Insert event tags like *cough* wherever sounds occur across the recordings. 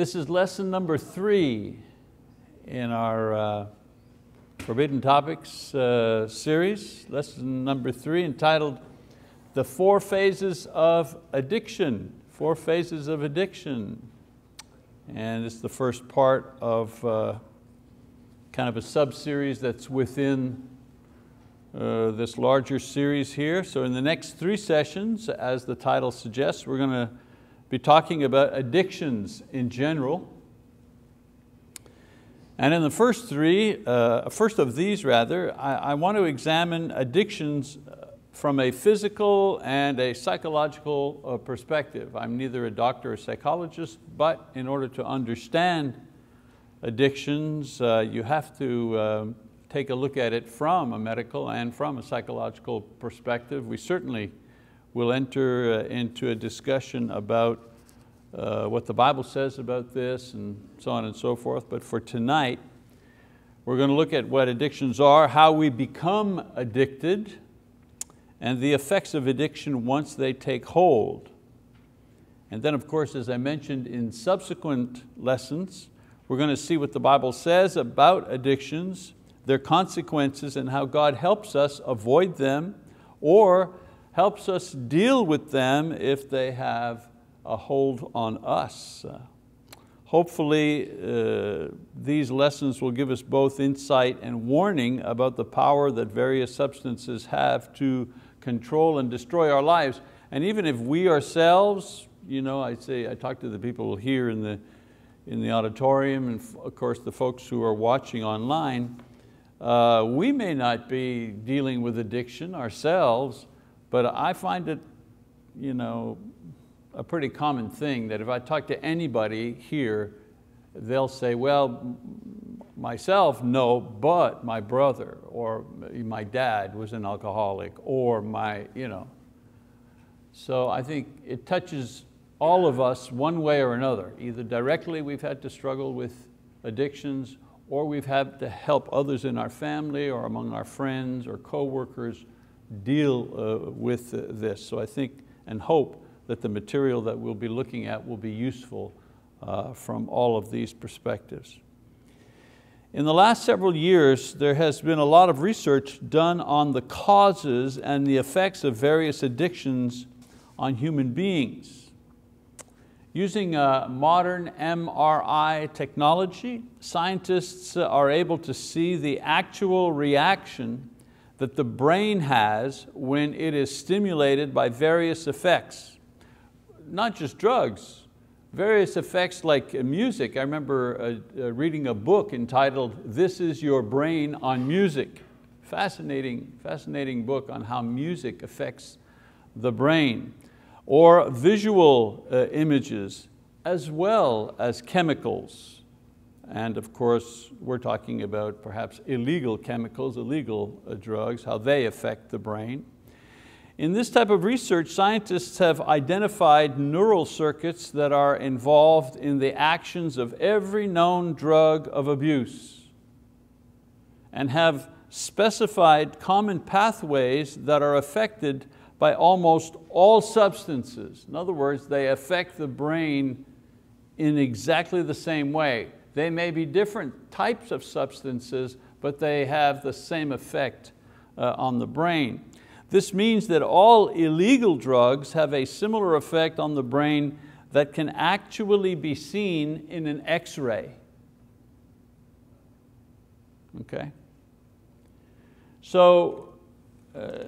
This is lesson number three in our uh, Forbidden Topics uh, series, lesson number three entitled The Four Phases of Addiction. Four Phases of Addiction. And it's the first part of uh, kind of a sub-series that's within uh, this larger series here. So in the next three sessions, as the title suggests, we're going to be talking about addictions in general. And in the first three, uh, first of these rather, I, I want to examine addictions uh, from a physical and a psychological uh, perspective. I'm neither a doctor or psychologist, but in order to understand addictions, uh, you have to um, take a look at it from a medical and from a psychological perspective. We certainly will enter uh, into a discussion about uh, what the Bible says about this and so on and so forth. But for tonight, we're going to look at what addictions are, how we become addicted, and the effects of addiction once they take hold. And then of course, as I mentioned in subsequent lessons, we're going to see what the Bible says about addictions, their consequences, and how God helps us avoid them or helps us deal with them if they have a hold on us. Hopefully uh, these lessons will give us both insight and warning about the power that various substances have to control and destroy our lives. And even if we ourselves, you know, I say, I talk to the people here in the, in the auditorium and of course the folks who are watching online, uh, we may not be dealing with addiction ourselves, but I find it you know, a pretty common thing that if I talk to anybody here, they'll say, well, myself, no, but my brother or my dad was an alcoholic or my, you know. So I think it touches all of us one way or another. Either directly we've had to struggle with addictions or we've had to help others in our family or among our friends or coworkers deal uh, with this. So I think and hope that the material that we'll be looking at will be useful uh, from all of these perspectives. In the last several years, there has been a lot of research done on the causes and the effects of various addictions on human beings. Using uh, modern MRI technology, scientists are able to see the actual reaction that the brain has when it is stimulated by various effects not just drugs, various effects like music. I remember uh, uh, reading a book entitled, This is Your Brain on Music. Fascinating, fascinating book on how music affects the brain. Or visual uh, images as well as chemicals. And of course, we're talking about perhaps illegal chemicals, illegal uh, drugs, how they affect the brain. In this type of research, scientists have identified neural circuits that are involved in the actions of every known drug of abuse and have specified common pathways that are affected by almost all substances. In other words, they affect the brain in exactly the same way. They may be different types of substances, but they have the same effect uh, on the brain. This means that all illegal drugs have a similar effect on the brain that can actually be seen in an x-ray. Okay? So uh,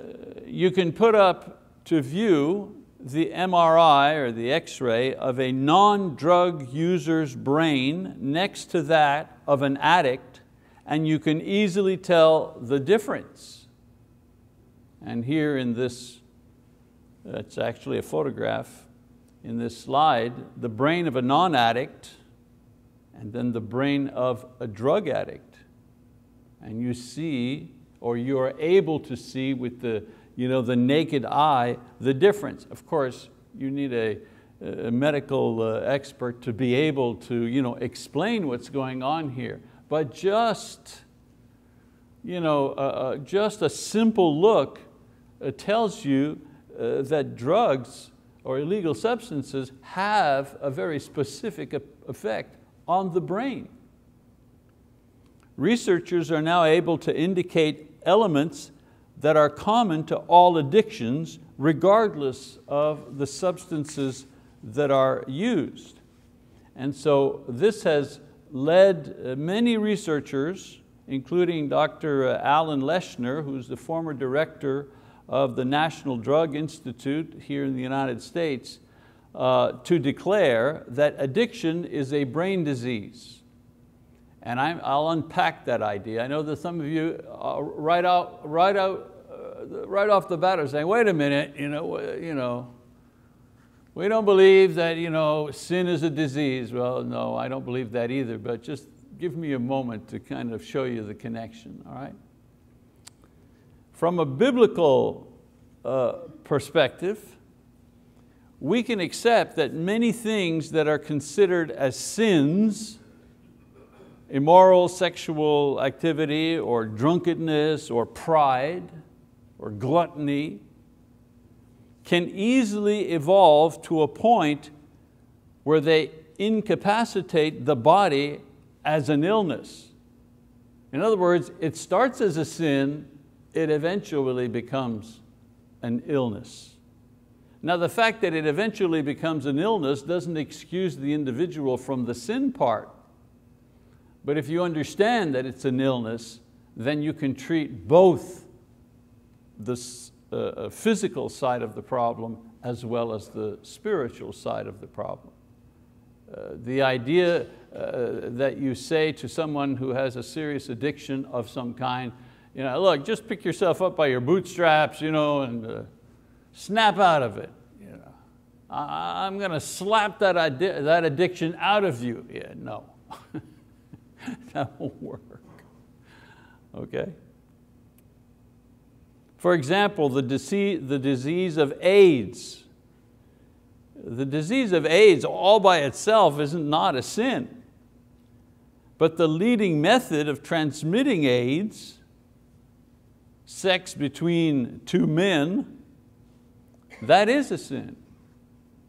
you can put up to view the MRI or the x-ray of a non-drug user's brain next to that of an addict and you can easily tell the difference. And here in this, it's actually a photograph in this slide, the brain of a non-addict and then the brain of a drug addict. And you see, or you are able to see with the, you know, the naked eye, the difference. Of course, you need a, a medical uh, expert to be able to you know, explain what's going on here. But just, you know, uh, just a simple look uh, tells you uh, that drugs or illegal substances have a very specific effect on the brain. Researchers are now able to indicate elements that are common to all addictions regardless of the substances that are used. And so this has led uh, many researchers, including Dr. Uh, Alan Leshner, who's the former director of the National Drug Institute here in the United States, uh, to declare that addiction is a brain disease. And i will unpack that idea. I know that some of you right, out, right, out, uh, right off the bat are saying, wait a minute, you know, you know, we don't believe that you know, sin is a disease. Well, no, I don't believe that either, but just give me a moment to kind of show you the connection, all right? From a biblical uh, perspective, we can accept that many things that are considered as sins, immoral sexual activity or drunkenness or pride or gluttony, can easily evolve to a point where they incapacitate the body as an illness. In other words, it starts as a sin, it eventually becomes an illness. Now the fact that it eventually becomes an illness doesn't excuse the individual from the sin part. But if you understand that it's an illness, then you can treat both the uh, physical side of the problem as well as the spiritual side of the problem. Uh, the idea uh, that you say to someone who has a serious addiction of some kind, you know, look, just pick yourself up by your bootstraps you know, and uh, snap out of it. You know. I, am going to slap that, that addiction out of you. Yeah, no, *laughs* *laughs* that won't work, okay? For example, the disease, the disease of AIDS. The disease of AIDS all by itself is not not a sin. But the leading method of transmitting AIDS, sex between two men, that is a sin.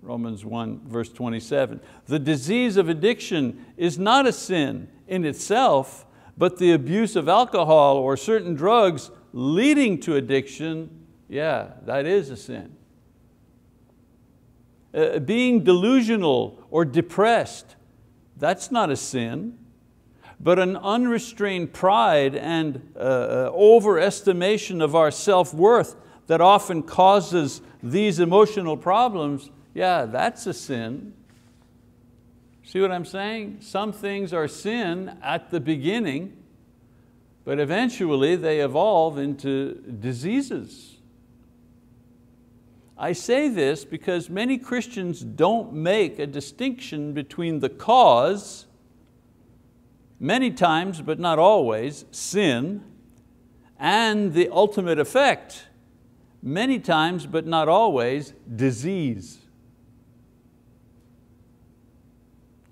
Romans 1 verse 27. The disease of addiction is not a sin in itself, but the abuse of alcohol or certain drugs leading to addiction, yeah, that is a sin. Uh, being delusional or depressed, that's not a sin. But an unrestrained pride and uh, uh, overestimation of our self-worth that often causes these emotional problems, yeah, that's a sin. See what I'm saying? Some things are sin at the beginning, but eventually they evolve into diseases. I say this because many Christians don't make a distinction between the cause, many times but not always, sin, and the ultimate effect, many times but not always, disease.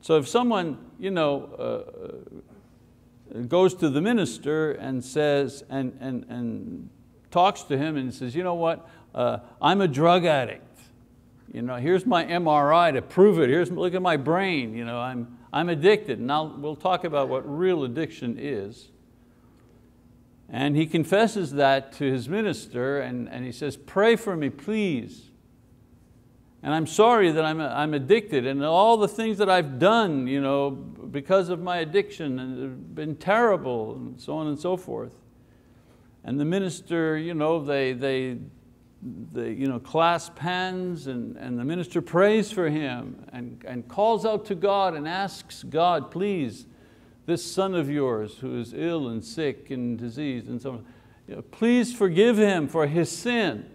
So if someone you know, uh, goes to the minister and says, and, and, and talks to him and says, you know what, uh, I'm a drug addict. You know, here's my MRI to prove it. Here's, look at my brain. You know, I'm, I'm addicted. Now we'll talk about what real addiction is. And he confesses that to his minister and, and he says, pray for me, please. And I'm sorry that I'm, I'm addicted and all the things that I've done you know, because of my addiction and been terrible and so on and so forth. And the minister, you know, they, they, they you know, clasp hands and, and the minister prays for him and, and calls out to God and asks God, please, this son of yours who is ill and sick and diseased and so on, you know, please forgive him for his sin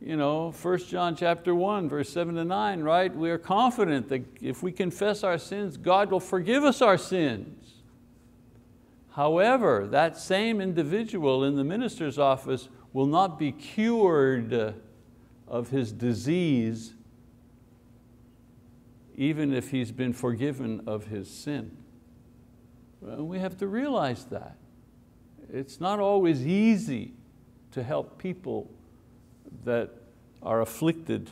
you know, 1 John chapter 1, verse 7 to 9, right? We are confident that if we confess our sins, God will forgive us our sins. However, that same individual in the minister's office will not be cured of his disease even if he's been forgiven of his sin. Well, we have to realize that. It's not always easy to help people that are afflicted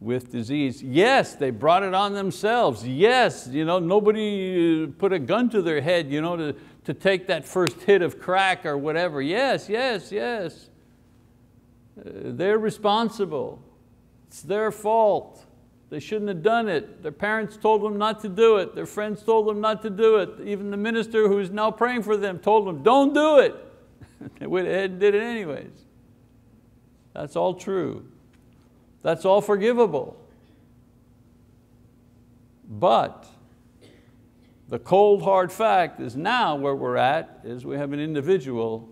with disease. Yes, they brought it on themselves. Yes, you know, nobody uh, put a gun to their head you know, to, to take that first hit of crack or whatever. Yes, yes, yes. Uh, they're responsible. It's their fault. They shouldn't have done it. Their parents told them not to do it. Their friends told them not to do it. Even the minister who's now praying for them told them, don't do it. *laughs* they went ahead and did it anyways. That's all true. That's all forgivable. But the cold hard fact is now where we're at is we have an individual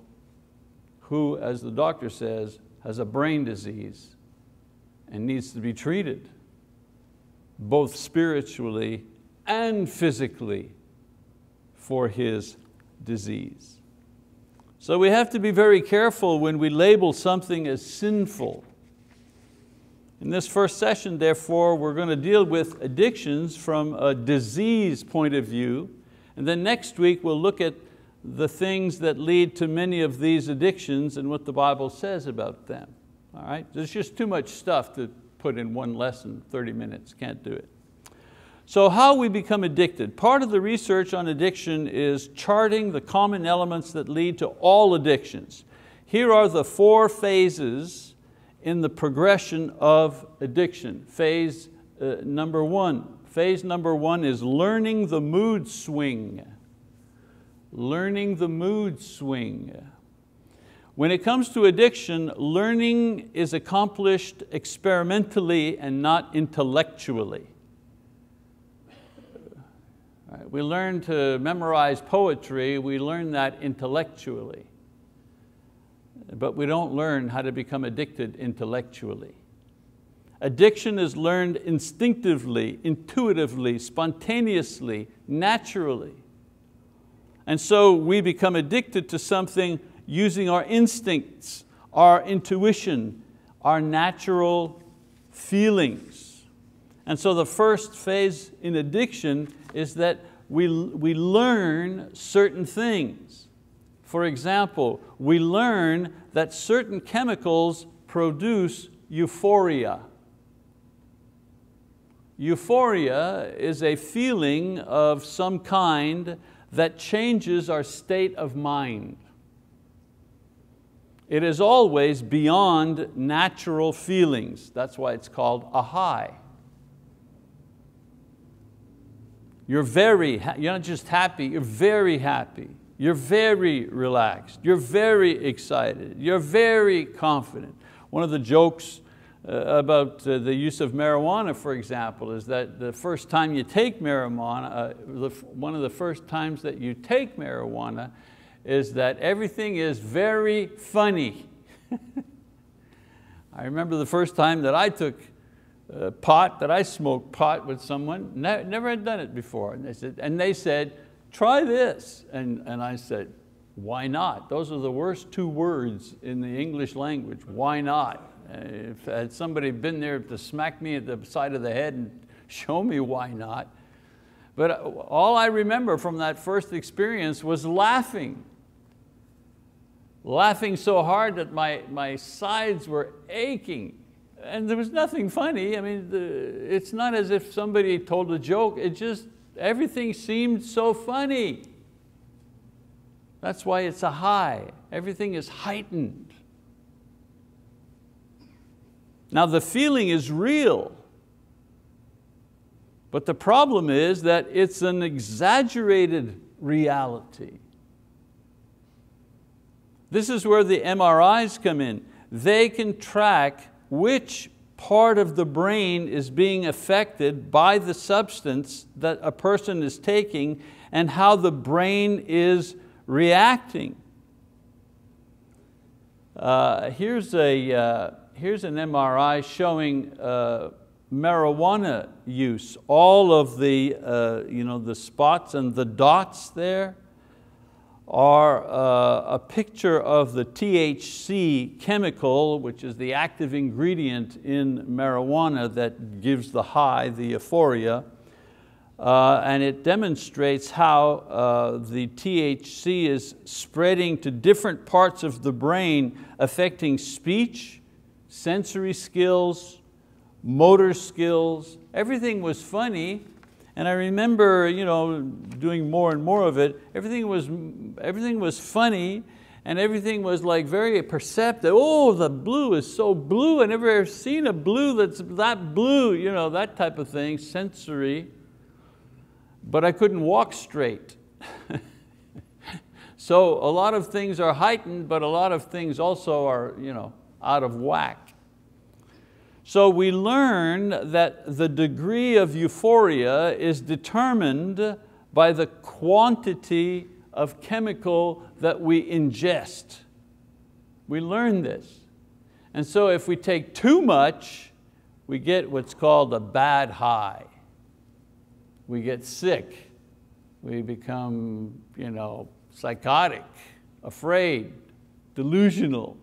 who, as the doctor says, has a brain disease and needs to be treated both spiritually and physically for his disease. So we have to be very careful when we label something as sinful. In this first session, therefore, we're going to deal with addictions from a disease point of view. And then next week, we'll look at the things that lead to many of these addictions and what the Bible says about them. All right? There's just too much stuff to put in one lesson, 30 minutes, can't do it. So how we become addicted. Part of the research on addiction is charting the common elements that lead to all addictions. Here are the four phases in the progression of addiction. Phase uh, number one. Phase number one is learning the mood swing. Learning the mood swing. When it comes to addiction, learning is accomplished experimentally and not intellectually. We learn to memorize poetry, we learn that intellectually but we don't learn how to become addicted intellectually. Addiction is learned instinctively, intuitively, spontaneously, naturally. And so we become addicted to something using our instincts, our intuition, our natural feelings. And so the first phase in addiction is that we, we learn certain things. For example, we learn that certain chemicals produce euphoria. Euphoria is a feeling of some kind that changes our state of mind. It is always beyond natural feelings. That's why it's called a high. You're very, you're not just happy, you're very happy. You're very relaxed, you're very excited, you're very confident. One of the jokes uh, about uh, the use of marijuana, for example, is that the first time you take marijuana, uh, one of the first times that you take marijuana is that everything is very funny. *laughs* I remember the first time that I took uh, pot, that I smoked pot with someone, ne never had done it before. And they said, and they said try this. And, and I said, why not? Those are the worst two words in the English language, why not? If had somebody been there to smack me at the side of the head and *laughs* show me why not. But all I remember from that first experience was laughing. Laughing so hard that my, my sides were aching. And there was nothing funny. I mean, the, it's not as if somebody told a joke. It just Everything seemed so funny. That's why it's a high. Everything is heightened. Now the feeling is real, but the problem is that it's an exaggerated reality. This is where the MRIs come in. They can track which part of the brain is being affected by the substance that a person is taking and how the brain is reacting. Uh, here's, a, uh, here's an MRI showing uh, marijuana use. All of the, uh, you know, the spots and the dots there are uh, a picture of the THC chemical, which is the active ingredient in marijuana that gives the high, the euphoria. Uh, and it demonstrates how uh, the THC is spreading to different parts of the brain, affecting speech, sensory skills, motor skills, everything was funny. And I remember you know, doing more and more of it, everything was, everything was funny and everything was like very perceptive. Oh, the blue is so blue. I never seen a blue that's that blue, you know, that type of thing, sensory. But I couldn't walk straight. *laughs* so a lot of things are heightened, but a lot of things also are you know, out of whack. So we learn that the degree of euphoria is determined by the quantity of chemical that we ingest. We learn this. And so if we take too much, we get what's called a bad high. We get sick. We become you know, psychotic, afraid, delusional.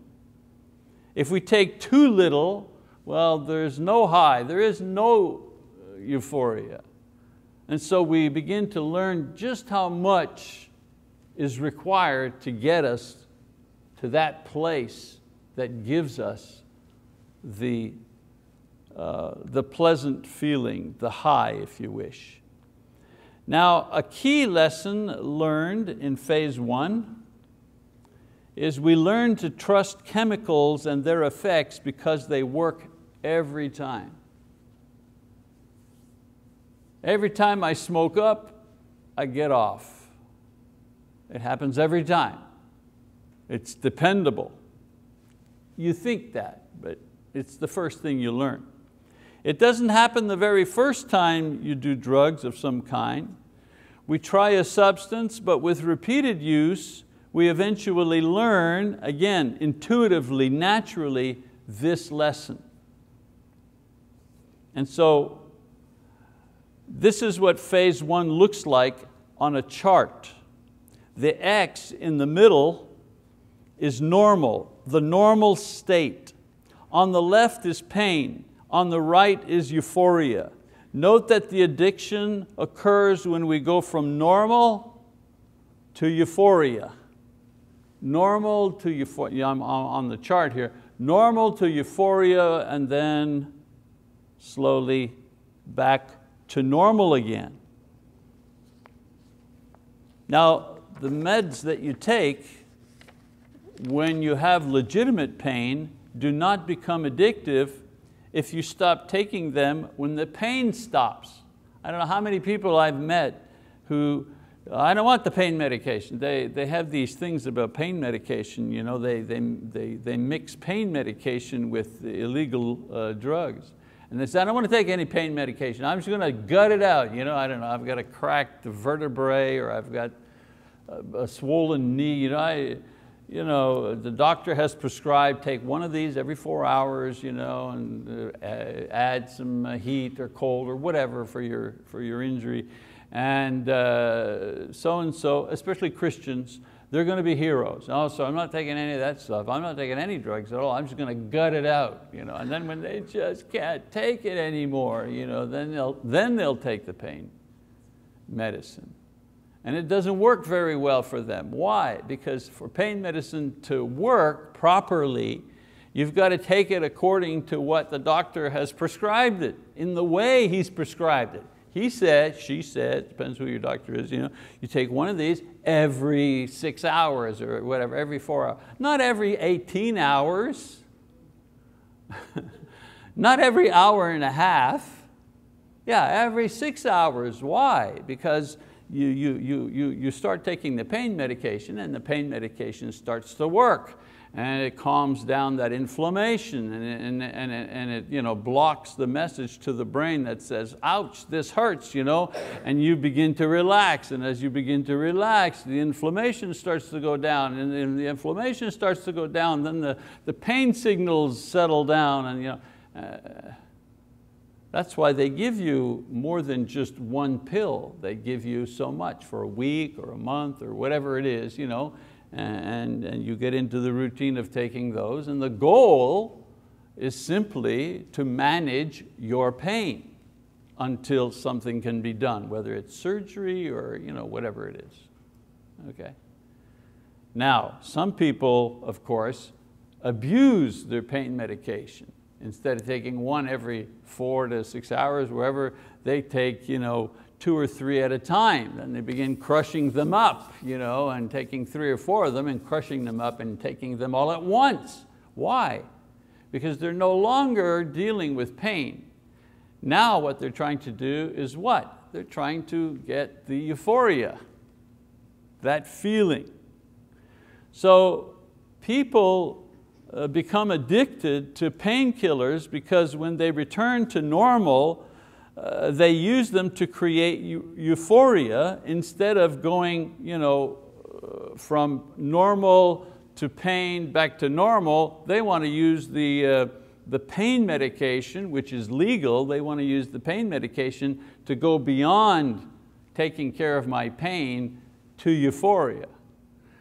If we take too little, well, there's no high, there is no euphoria. And so we begin to learn just how much is required to get us to that place that gives us the, uh, the pleasant feeling, the high, if you wish. Now, a key lesson learned in phase one is we learn to trust chemicals and their effects because they work every time. Every time I smoke up, I get off. It happens every time. It's dependable. You think that, but it's the first thing you learn. It doesn't happen the very first time you do drugs of some kind. We try a substance, but with repeated use, we eventually learn, again, intuitively, naturally, this lesson. And so this is what phase one looks like on a chart. The X in the middle is normal, the normal state. On the left is pain, on the right is euphoria. Note that the addiction occurs when we go from normal to euphoria. Normal to euphoria, I'm on the chart here. Normal to euphoria and then slowly back to normal again. Now, the meds that you take when you have legitimate pain do not become addictive if you stop taking them when the pain stops. I don't know how many people I've met who, I don't want the pain medication. They, they have these things about pain medication, you know, they, they, they, they mix pain medication with illegal uh, drugs. And they said, I don't want to take any pain medication. I'm just going to gut it out. You know, I don't know, I've got a cracked vertebrae or I've got a, a swollen knee. You know, I, you know, the doctor has prescribed take one of these every four hours you know, and uh, add some uh, heat or cold or whatever for your, for your injury. And uh, so and so, especially Christians, they're going to be heroes. Oh, so I'm not taking any of that stuff. I'm not taking any drugs at all. I'm just going to gut it out. You know? And then when they just can't take it anymore, you know, then, they'll, then they'll take the pain medicine. And it doesn't work very well for them. Why? Because for pain medicine to work properly, you've got to take it according to what the doctor has prescribed it, in the way he's prescribed it. He said, she said, depends who your doctor is, you, know, you take one of these every six hours or whatever, every four hours. Not every 18 hours. *laughs* Not every hour and a half. Yeah, every six hours. Why? Because you, you, you, you, you start taking the pain medication and the pain medication starts to work and it calms down that inflammation and, and, and, and it you know, blocks the message to the brain that says, ouch, this hurts, you know? and you begin to relax. And as you begin to relax, the inflammation starts to go down. And the inflammation starts to go down, then the, the pain signals settle down. And, you know, uh, that's why they give you more than just one pill. They give you so much for a week or a month or whatever it is. You know? And, and you get into the routine of taking those and the goal is simply to manage your pain until something can be done, whether it's surgery or you know, whatever it is. Okay. Now, some people, of course, abuse their pain medication. Instead of taking one every four to six hours, wherever, they take you know, two or three at a time. Then they begin crushing them up you know, and taking three or four of them and crushing them up and taking them all at once. Why? Because they're no longer dealing with pain. Now what they're trying to do is what? They're trying to get the euphoria, that feeling. So people uh, become addicted to painkillers because when they return to normal, uh, they use them to create euphoria instead of going you know, uh, from normal to pain back to normal. They want to use the, uh, the pain medication, which is legal. They want to use the pain medication to go beyond taking care of my pain to euphoria.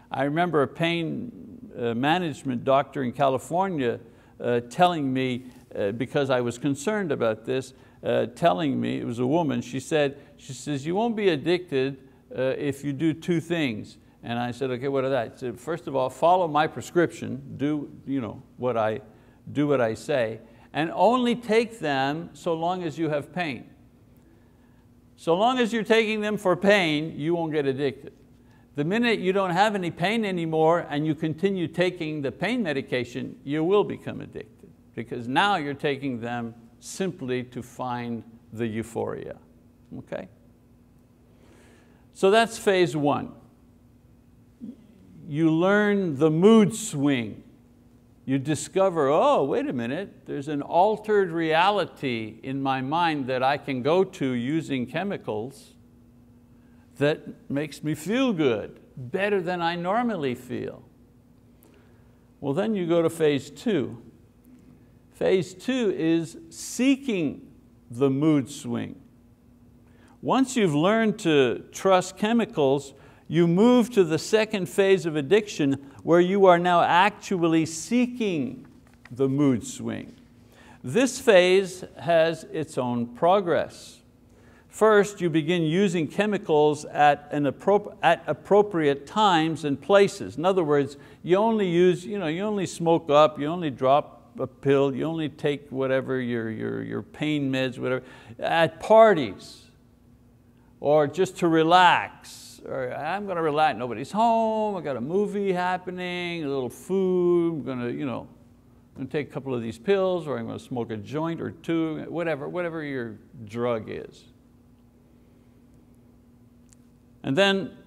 I remember a pain uh, management doctor in California telling me, because I was concerned about this, uh, telling me, it was a woman, she said, she says, you won't be addicted uh, if you do two things. And I said, okay, what are that? Said, first of all, follow my prescription, do, you know, what I, do what I say, and only take them so long as you have pain. So long as you're taking them for pain, you won't get addicted. The minute you don't have any pain anymore and you continue taking the pain medication, you will become addicted because now you're taking them simply to find the euphoria, okay? So that's phase one. You learn the mood swing. You discover, oh, wait a minute, there's an altered reality in my mind that I can go to using chemicals that makes me feel good, better than I normally feel. Well, then you go to phase two. Phase two is seeking the mood swing. Once you've learned to trust chemicals, you move to the second phase of addiction where you are now actually seeking the mood swing. This phase has its own progress. First, you begin using chemicals at, an at appropriate times and places. In other words, you only use, you, know, you only smoke up, you only drop a pill, you only take whatever, your, your, your pain meds, whatever, at parties or just to relax. Or I'm going to relax, nobody's home, I got a movie happening, a little food, I'm going to, you know, I'm going to take a couple of these pills or I'm going to smoke a joint or two, whatever, whatever your drug is. And then the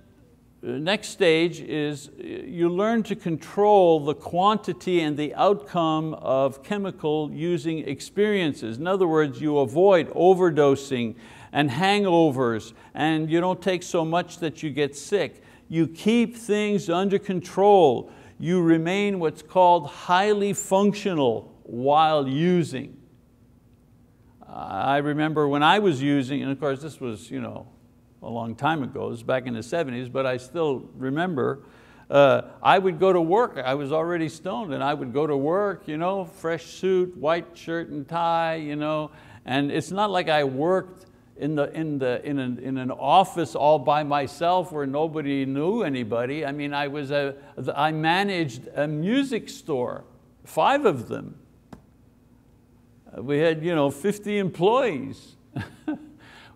Uh, next stage is uh, you learn to control the quantity and the outcome of chemical using experiences. In other words, you avoid overdosing and hangovers and you don't take so much that you get sick. You keep things under control. You remain what's called highly functional while using. I remember when I was using, and of course this was you know, a long time ago, it was back in the 70s, but I still remember, uh, I would go to work, I was already stoned, and I would go to work, you know, fresh suit, white shirt and tie, you know, and it's not like I worked in, the, in, the, in, an, in an office all by myself where nobody knew anybody. I mean, I, was a, I managed a music store, five of them. We had you know, 50 employees. *laughs*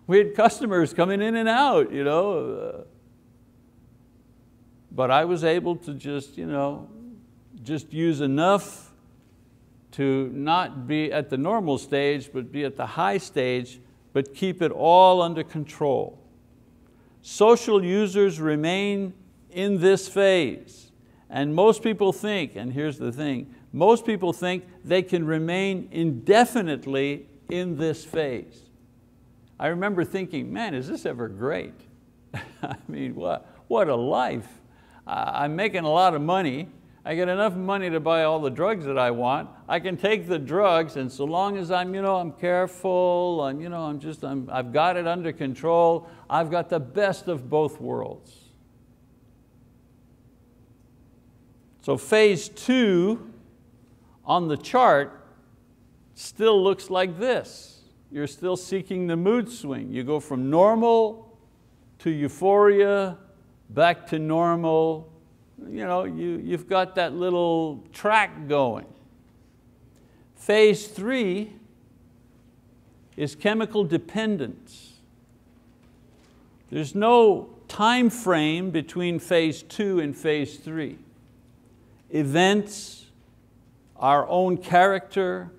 We had customers coming in and out, you know. Uh, but I was able to just, you know, just use enough to not be at the normal stage, but be at the high stage, but keep it all under control. Social users remain in this phase. And most people think, and here's the thing, most people think they can remain indefinitely in this phase. I remember thinking, man, is this ever great? *laughs* I mean, what, what a life. I'm making a lot of money. I get enough money to buy all the drugs that I want. I can take the drugs and so long as I'm, you know, I'm careful, I'm, you know, I'm just, I'm, I've got it under control, I've got the best of both worlds. So phase two on the chart still looks like this you're still seeking the mood swing. You go from normal to euphoria, back to normal. You know, you, you've got that little track going. Phase three is chemical dependence. There's no time frame between phase two and phase three. Events, our own character,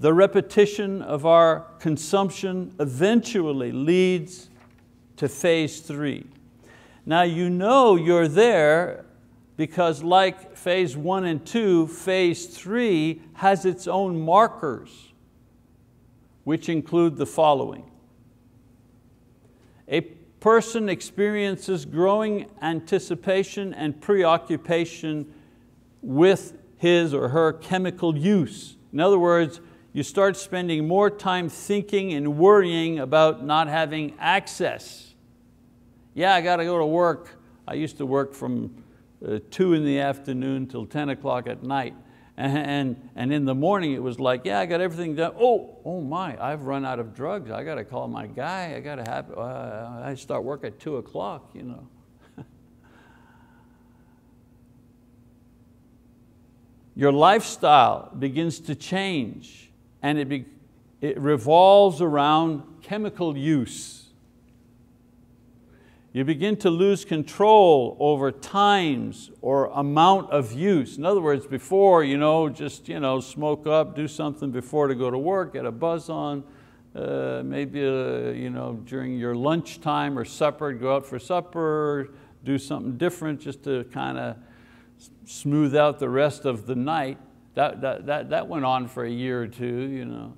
the repetition of our consumption eventually leads to phase three. Now you know you're there because like phase one and two, phase three has its own markers, which include the following. A person experiences growing anticipation and preoccupation with his or her chemical use. In other words, you start spending more time thinking and worrying about not having access. Yeah, I got to go to work. I used to work from uh, two in the afternoon till 10 o'clock at night. And, *laughs* and, and in the morning it was like, yeah, I got everything done. Oh, oh my, I've run out of drugs. I got to call my guy. I got to have, uh, I start work at two o'clock, you know. *laughs* Your lifestyle begins to change and it, be, it revolves around chemical use. You begin to lose control over times or amount of use. In other words, before, you know, just you know, smoke up, do something before to go to work, get a buzz on, uh, maybe uh, you know, during your lunchtime or supper, go out for supper, do something different just to kind of smooth out the rest of the night. That, that, that, that went on for a year or two. You know.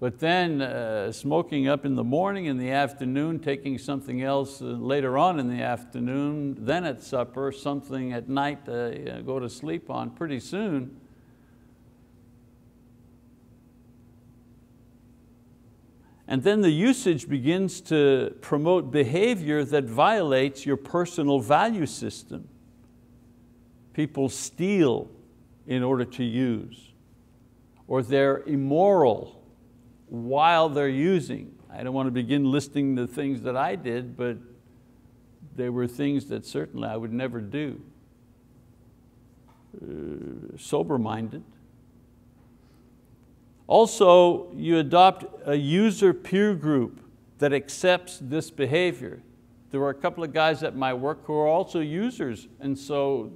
But then uh, smoking up in the morning, in the afternoon, taking something else uh, later on in the afternoon, then at supper, something at night to uh, go to sleep on pretty soon. And then the usage begins to promote behavior that violates your personal value system. People steal in order to use, or they're immoral while they're using. I don't want to begin listing the things that I did, but they were things that certainly I would never do. Uh, sober-minded. Also, you adopt a user peer group that accepts this behavior. There were a couple of guys at my work who were also users, and so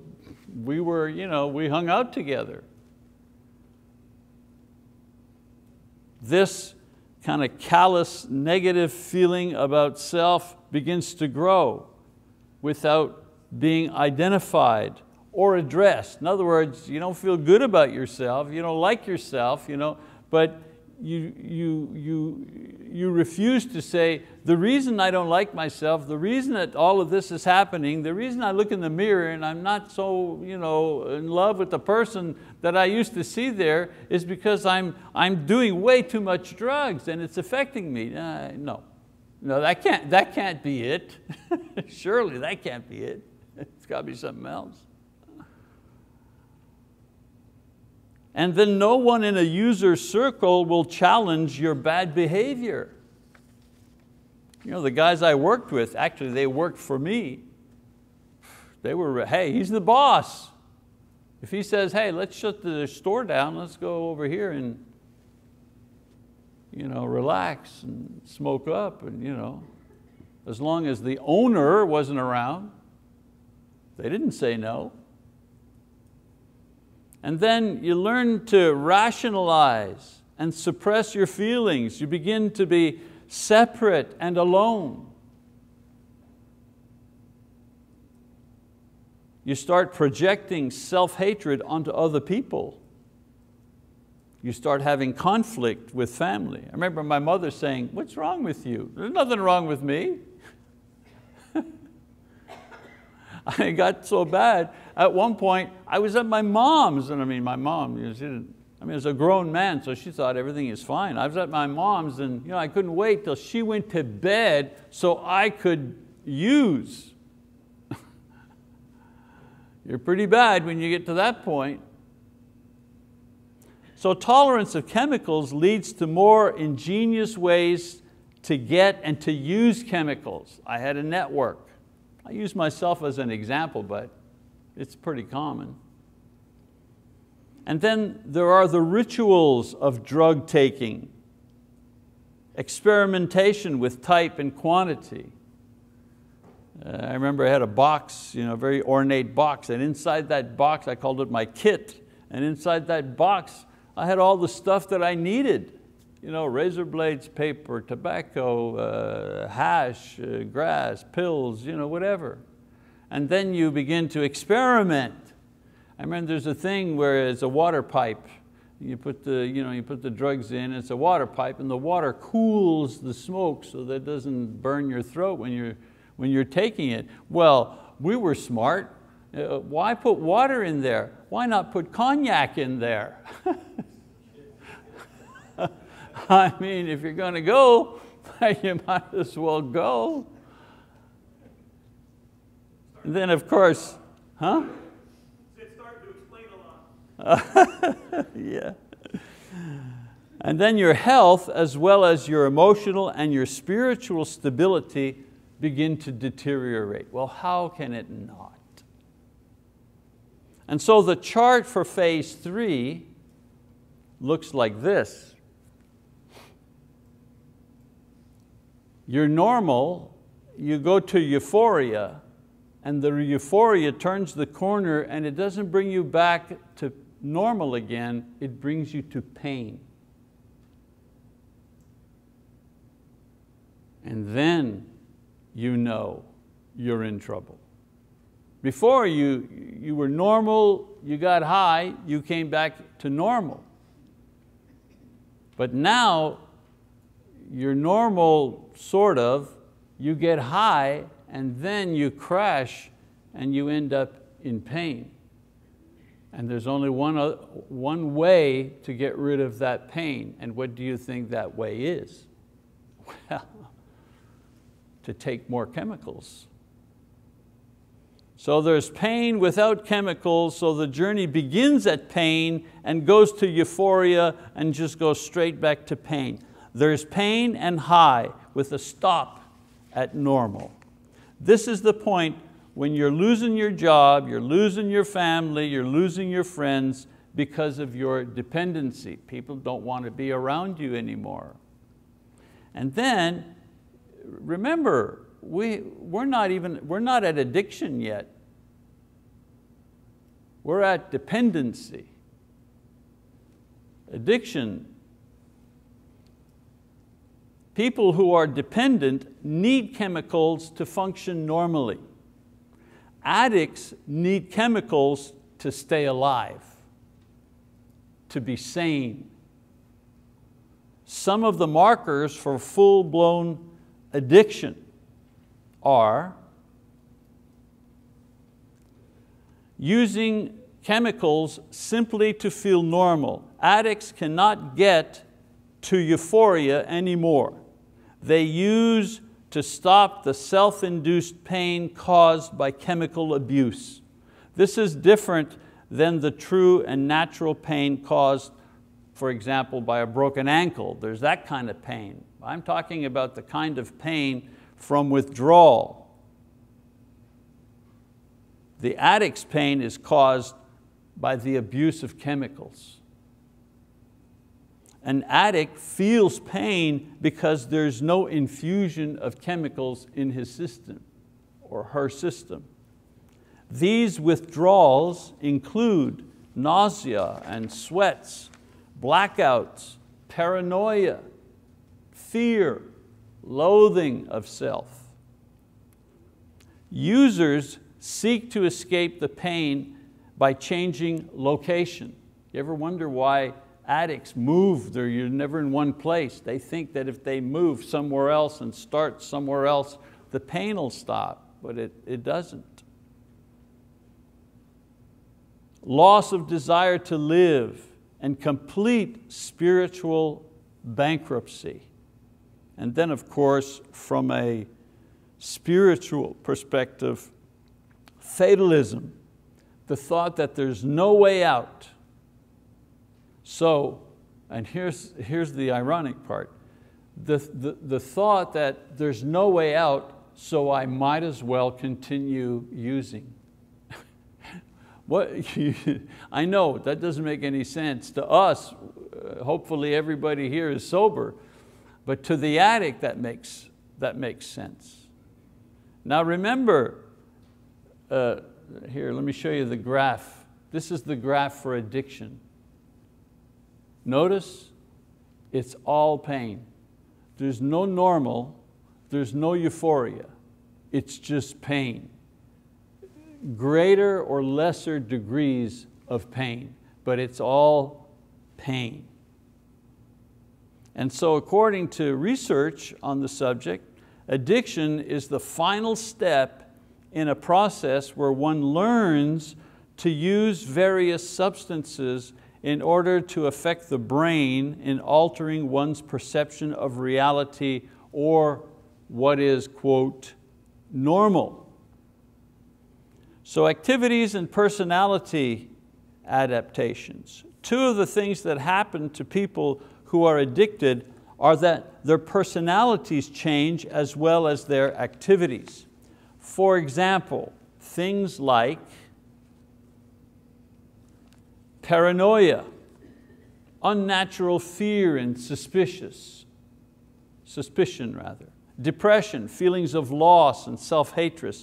we were, you know, we hung out together. this kind of callous, negative feeling about self begins to grow without being identified or addressed. In other words, you don't feel good about yourself, you don't like yourself, you know, but you, you, you, you refuse to say, the reason I don't like myself, the reason that all of this is happening, the reason I look in the mirror and I'm not so you know, in love with the person that I used to see there is because I'm, I'm doing way too much drugs and it's affecting me. Uh, no, no, that can't, that can't be it. *laughs* Surely that can't be it. It's got to be something else. And then no one in a user circle will challenge your bad behavior. You know, the guys I worked with, actually they worked for me. They were, hey, he's the boss. If he says, hey, let's shut the store down, let's go over here and you know, relax and smoke up and you know, as long as the owner wasn't around, they didn't say no. And then you learn to rationalize and suppress your feelings. You begin to be separate and alone. You start projecting self-hatred onto other people. You start having conflict with family. I remember my mother saying, what's wrong with you? There's nothing wrong with me. *laughs* I got so bad. At one point, I was at my mom's, and I mean, my mom, she didn't, I mean, as a grown man, so she thought everything is fine. I was at my mom's and you know, I couldn't wait till she went to bed so I could use. *laughs* You're pretty bad when you get to that point. So tolerance of chemicals leads to more ingenious ways to get and to use chemicals. I had a network. I use myself as an example, but it's pretty common. And then there are the rituals of drug taking, experimentation with type and quantity. Uh, I remember I had a box, you know, a very ornate box, and inside that box, I called it my kit, and inside that box, I had all the stuff that I needed. You know, razor blades, paper, tobacco, uh, hash, uh, grass, pills, you know, whatever. And then you begin to experiment. I remember there's a thing where it's a water pipe. You put, the, you, know, you put the drugs in, it's a water pipe, and the water cools the smoke so that it doesn't burn your throat when you're, when you're taking it. Well, we were smart. Uh, why put water in there? Why not put cognac in there? *laughs* *laughs* I mean, if you're going to go, *laughs* you might as well go. And then of course, huh? See, it's starting to explain a lot. Yeah. And then your health as well as your emotional and your spiritual stability begin to deteriorate. Well, how can it not? And so the chart for phase three looks like this. You're normal, you go to euphoria, and the euphoria turns the corner and it doesn't bring you back to normal again, it brings you to pain. And then you know you're in trouble. Before you, you were normal, you got high, you came back to normal. But now you're normal, sort of, you get high and then you crash and you end up in pain. And there's only one, uh, one way to get rid of that pain. And what do you think that way is? Well, *laughs* to take more chemicals. So there's pain without chemicals, so the journey begins at pain and goes to euphoria and just goes straight back to pain. There's pain and high with a stop at normal. This is the point when you're losing your job, you're losing your family, you're losing your friends because of your dependency. People don't want to be around you anymore. And then, remember, we, we're, not even, we're not at addiction yet. We're at dependency. Addiction People who are dependent need chemicals to function normally. Addicts need chemicals to stay alive, to be sane. Some of the markers for full-blown addiction are using chemicals simply to feel normal. Addicts cannot get to euphoria anymore they use to stop the self-induced pain caused by chemical abuse. This is different than the true and natural pain caused, for example, by a broken ankle. There's that kind of pain. I'm talking about the kind of pain from withdrawal. The addict's pain is caused by the abuse of chemicals. An addict feels pain because there's no infusion of chemicals in his system or her system. These withdrawals include nausea and sweats, blackouts, paranoia, fear, loathing of self. Users seek to escape the pain by changing location. You ever wonder why addicts move, they're, you're never in one place. They think that if they move somewhere else and start somewhere else, the pain will stop, but it, it doesn't. Loss of desire to live and complete spiritual bankruptcy. And then of course, from a spiritual perspective, fatalism, the thought that there's no way out, so, and here's, here's the ironic part, the, the, the thought that there's no way out, so I might as well continue using. *laughs* What, *laughs* I know that doesn't make any sense. To us, uh, hopefully everybody here is sober, but to the addict that makes, that makes sense. Now remember, uh, here, let me show you the graph. This is the graph for addiction. Notice, it's all pain. There's no normal, there's no euphoria. It's just pain. Greater or lesser degrees of pain, but it's all pain. And so according to research on the subject, addiction is the final step in a process where one learns to use various substances in order to affect the brain in altering one's perception of reality or what is, quote, normal. So activities and personality adaptations. Two of the things that happen to people who are addicted are that their personalities change as well as their activities. For example, things like paranoia, unnatural fear and suspicious, suspicion rather, depression, feelings of loss and self-hatred,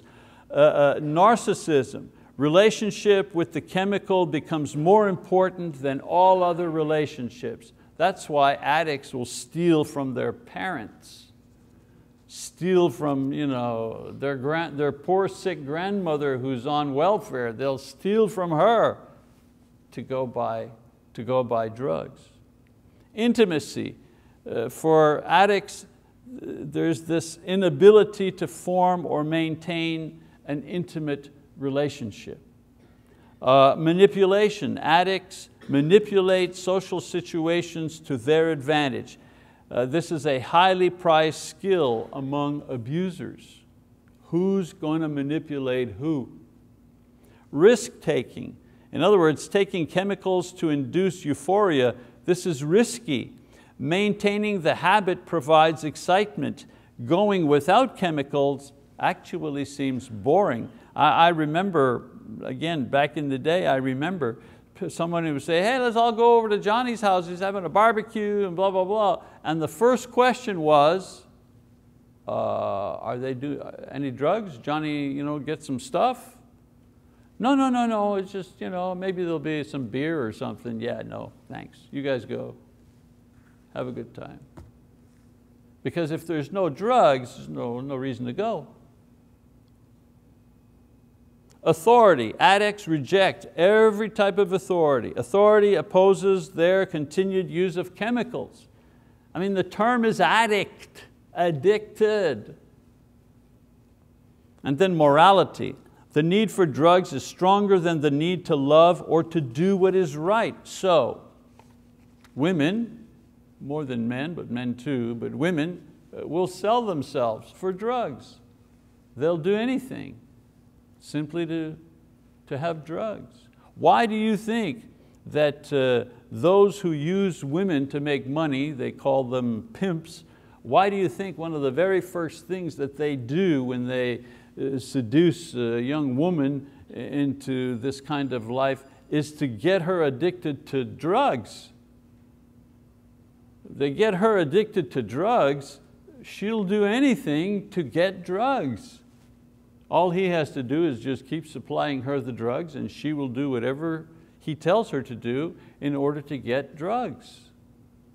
uh, uh, narcissism, relationship with the chemical becomes more important than all other relationships. That's why addicts will steal from their parents, steal from you know, their, grand, their poor sick grandmother who's on welfare, they'll steal from her to go buy, to go buy drugs. Intimacy. Uh, for addicts, uh, there's this inability to form or maintain an intimate relationship. Uh, manipulation. Addicts manipulate social situations to their advantage. Uh, this is a highly prized skill among abusers. Who's going to manipulate who? Risk taking. In other words, taking chemicals to induce euphoria, this is risky. Maintaining the habit provides excitement. Going without chemicals actually seems boring. I, I remember, again, back in the day, I remember someone who would say, hey, let's all go over to Johnny's house, he's having a barbecue and blah, blah, blah. And the first question was, uh, are they do any drugs? Johnny you know, get some stuff? No, no, no, no, it's just, you know, maybe there'll be some beer or something. Yeah, no, thanks. You guys go. Have a good time. Because if there's no drugs, there's no, no reason to go. Authority, addicts reject every type of authority. Authority opposes their continued use of chemicals. I mean, the term is addict, addicted. And then morality. The need for drugs is stronger than the need to love or to do what is right. So, women, more than men, but men too, but women uh, will sell themselves for drugs. They'll do anything simply to, to have drugs. Why do you think that uh, those who use women to make money, they call them pimps, why do you think one of the very first things that they do when they Uh, seduce a young woman into this kind of life is to get her addicted to drugs. They get her addicted to drugs, she'll do anything to get drugs. All he has to do is just keep supplying her the drugs and she will do whatever he tells her to do in order to get drugs.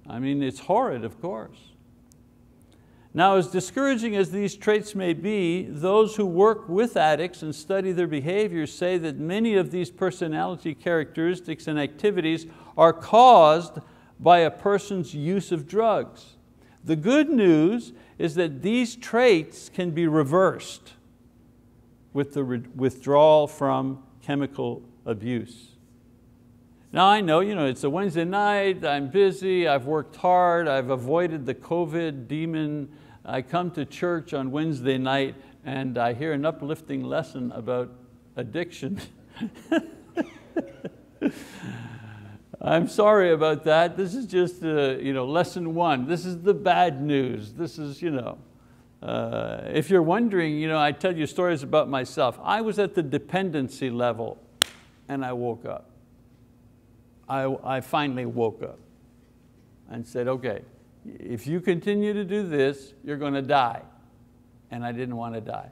I mean, it's horrid, of course. Now, as discouraging as these traits may be, those who work with addicts and study their behaviors say that many of these personality characteristics and activities are caused by a person's use of drugs. The good news is that these traits can be reversed with the withdrawal from chemical abuse. Now I know, you know, it's a Wednesday night, I'm busy, I've worked hard, I've avoided the COVID demon. I come to church on Wednesday night and I hear an uplifting lesson about addiction. *laughs* I'm sorry about that. This is just uh, you know, lesson one. This is the bad news. This is, you know, uh, if you're wondering, you know, I tell you stories about myself. I was at the dependency level and I woke up. I, I finally woke up and said, okay, if you continue to do this, you're going to die. And I didn't want to die.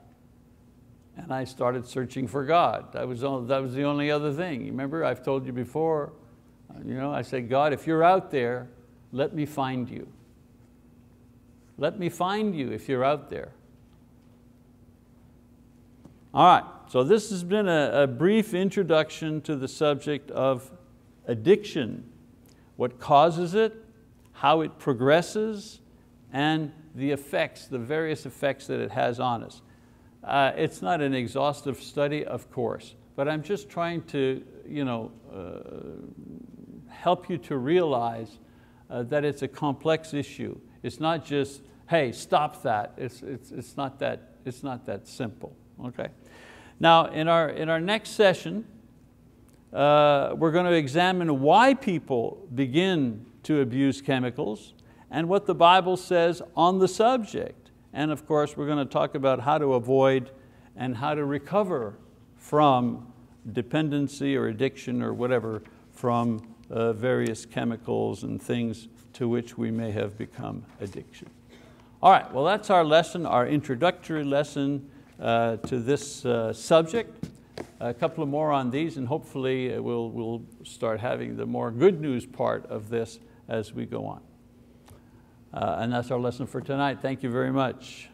And I started searching for God. That was, all, that was the only other thing. Remember, I've told you before, you know, I said, God, if you're out there, let me find you. Let me find you if you're out there. All right, so this has been a, a brief introduction to the subject of addiction, what causes it, how it progresses, and the effects, the various effects that it has on us. Uh, it's not an exhaustive study, of course, but I'm just trying to you know, uh, help you to realize uh, that it's a complex issue. It's not just, hey, stop that. It's, it's, it's, not, that, it's not that simple, okay? Now, in our, in our next session, uh, we're going to examine why people begin to abuse chemicals and what the Bible says on the subject. And of course, we're going to talk about how to avoid and how to recover from dependency or addiction or whatever from uh, various chemicals and things to which we may have become addiction. All right, well that's our lesson, our introductory lesson uh, to this uh, subject. A couple of more on these and hopefully uh, we'll, we'll start having the more good news part of this as we go on. Uh, and that's our lesson for tonight. Thank you very much.